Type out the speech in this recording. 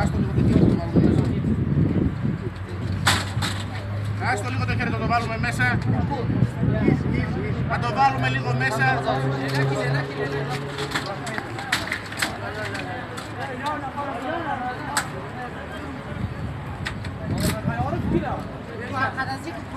Άστο λίγο το χέρι το βάλουμε μέσα. Άστο λίγο το χέρι το, βάλουμε μέσα. Να το βάλουμε λίγο μέσα. Καταζήκη που